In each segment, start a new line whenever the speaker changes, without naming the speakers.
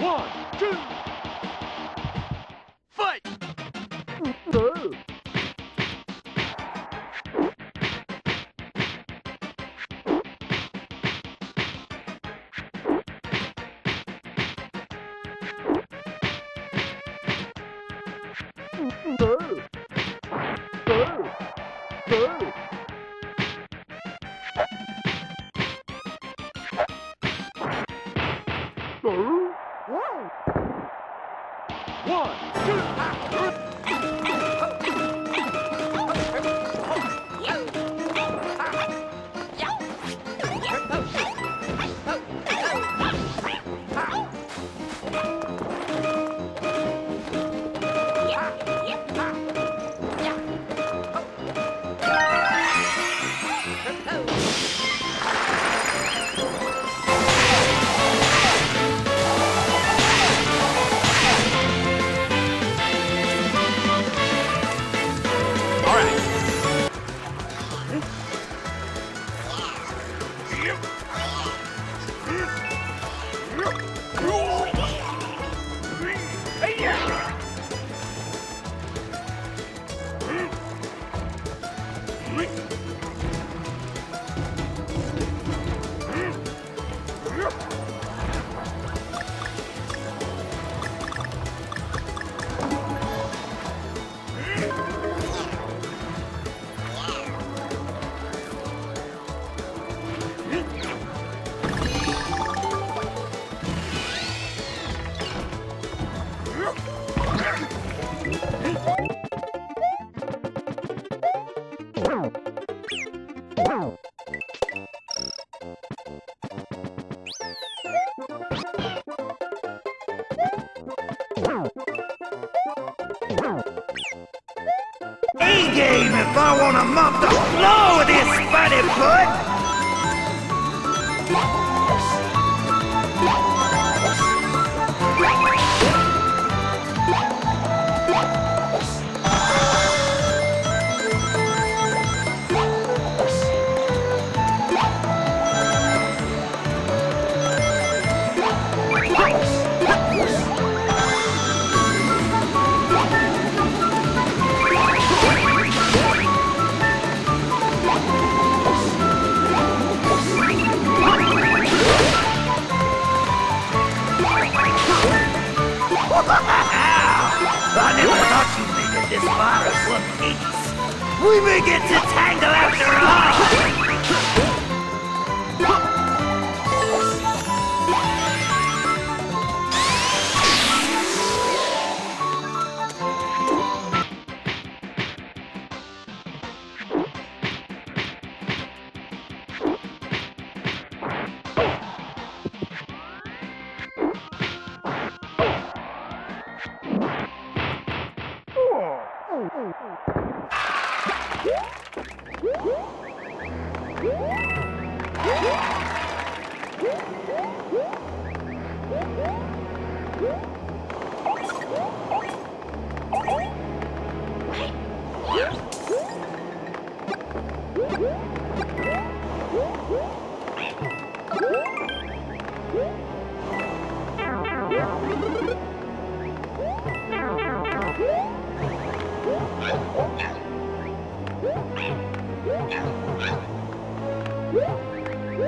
One, two, fight! One, two, All
I want to mop the floor with this spotty foot! Yeah. Oh,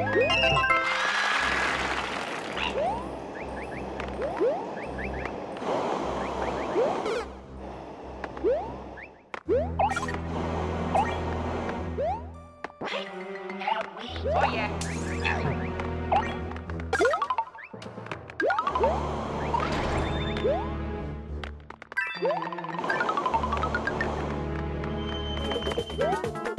Woo!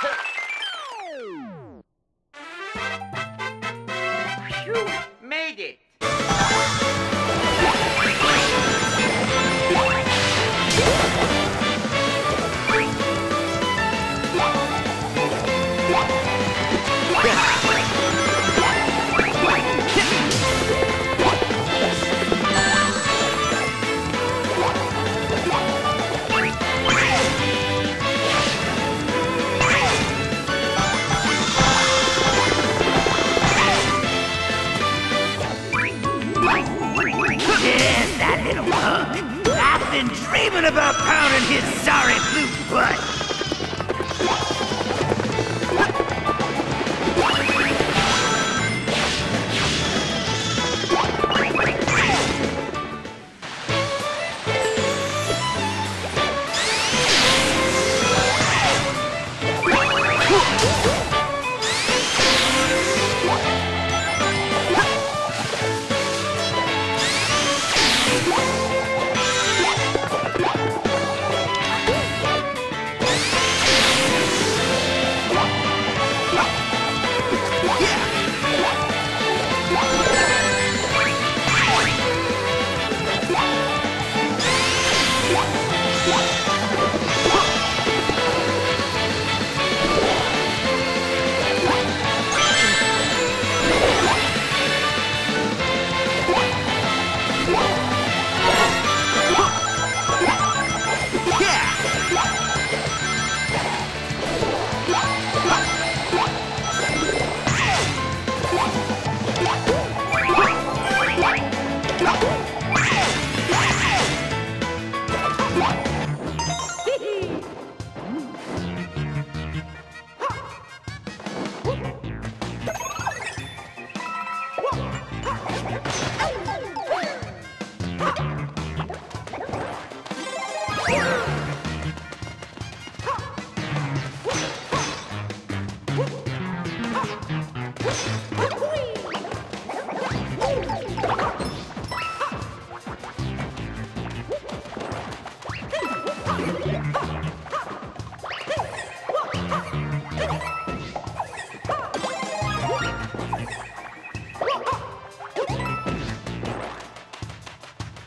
Hey!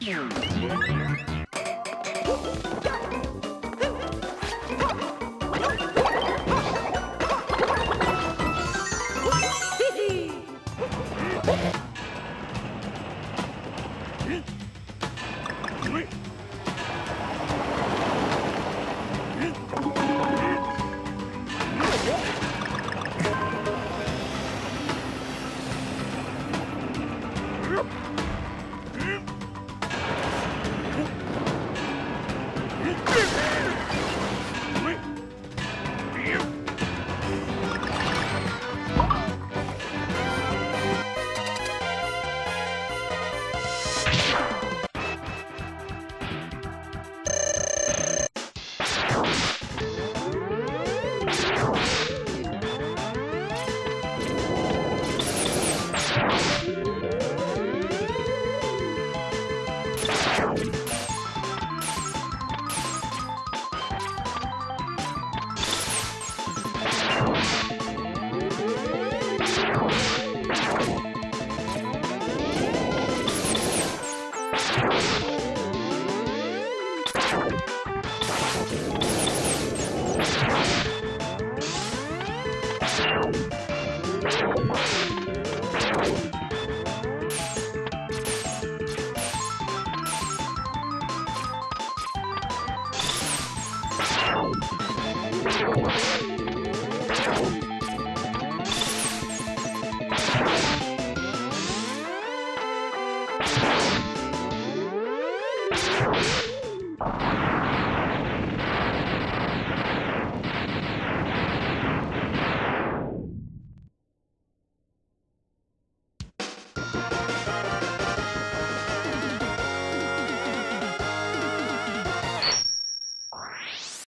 Yeah.
One.